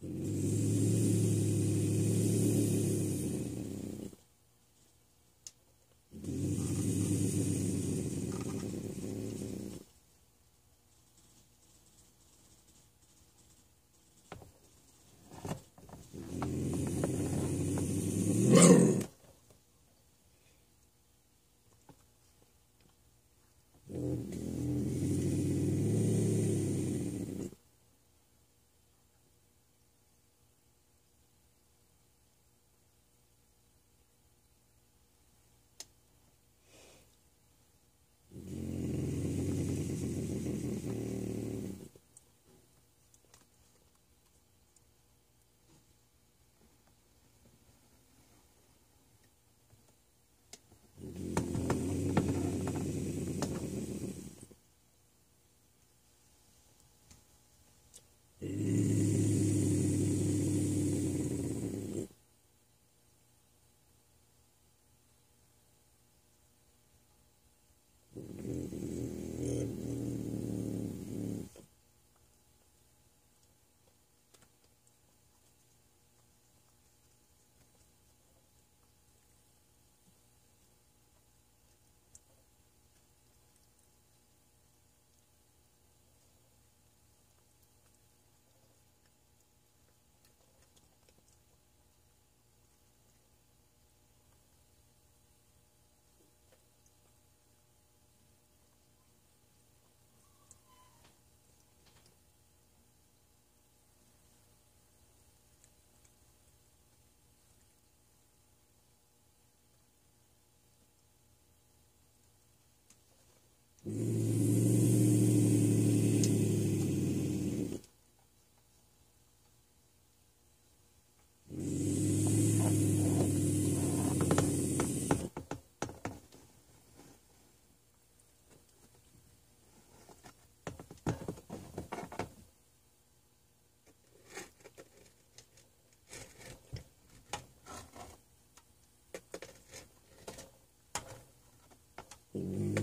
Música Amen.